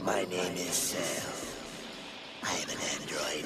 My name is Cell. I am an android.